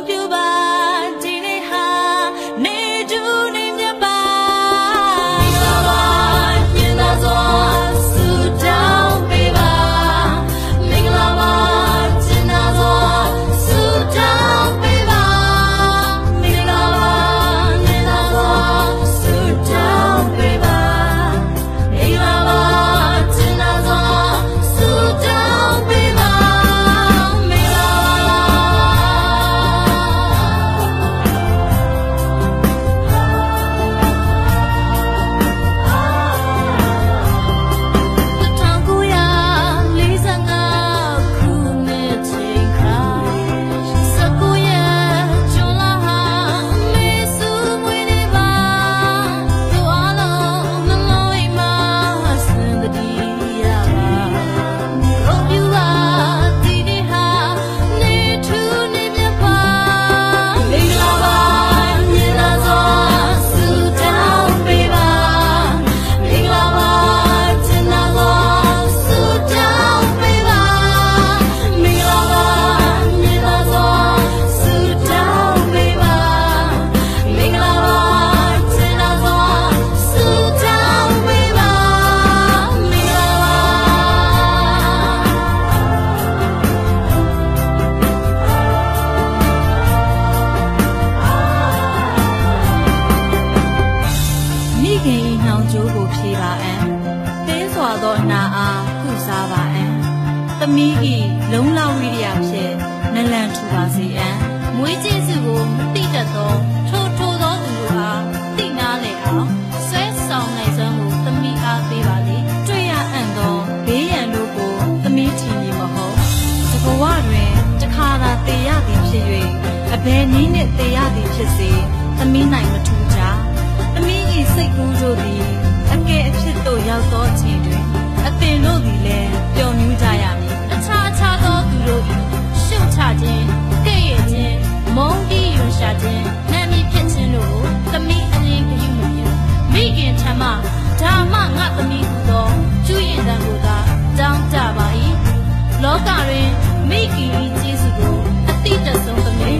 want you by သမီးဤလုံလဝိရိယဖြင့်နလန်ထူပါစေအံ့မွေးကျေးဇူးကိုမတိတတ်သောထိုထိုသောသူတို့အားသိနာလေအောင်ဆွဲဆောင်နိုင်စွမ်းကိုသမီးအားပေးပါလေတွေ့ရအံ့သောဘေးရန်တို့ကိုသမီးထင်မည်မဟုတ်တဘဝတွင်တခါသာတေရသည်ဖြစ်၍အဘယ်နည်းနှင့်တေရသည်ဖြစ်စေသမီးနိုင်မထူး ဓမ္မငါသမီးဟူသောကျူးရင်တံကိုသာတောင်းကြပါ၏လောကတွင်မိခင်၏ကျေးဇူးကိုအတိတ်ဆုံးသမီးဖြစ်ရပါလားစေ